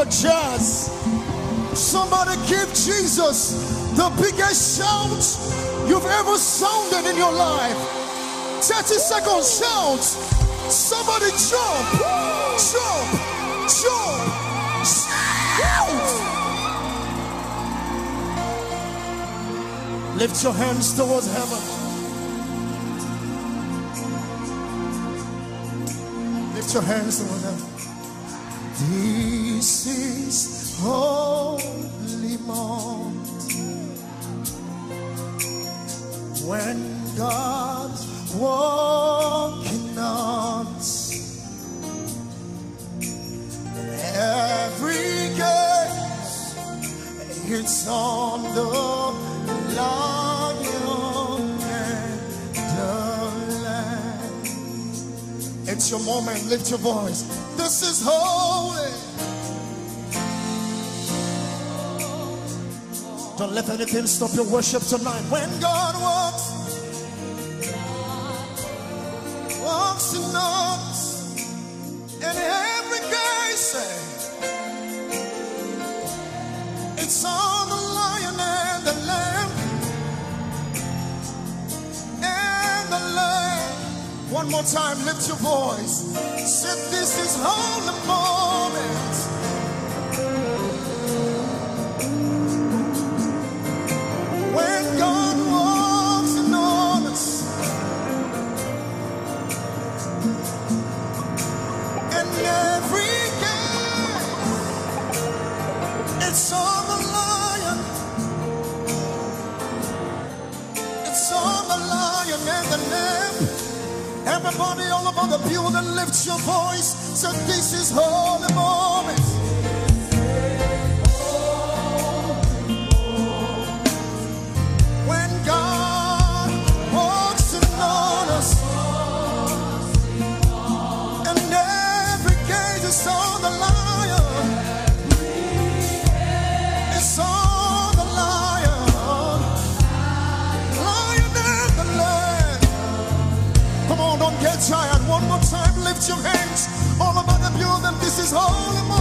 Harcourt Jazz. Somebody give Jesus the biggest shout you've ever sounded in your life. 30 seconds shout. Somebody jump, jump, jump, shout. Lift your hands towards heaven. Lift your hands towards heaven. This is holy moment when God's walking on. Every gaze it's on the lion and the lamb. It's your moment. Lift your voice. This is holy. Don't let anything stop your worship tonight. When God walks, walks in us, and every guy say, it's on One more time, lift your voice. Say, this is holy moment. When God walks in on us, and every gate, it's on the lion, it's on the lion and the lamb. Everybody all over the building, lift your voice. So this is holy moment. Lift your hands all over the building. This is holy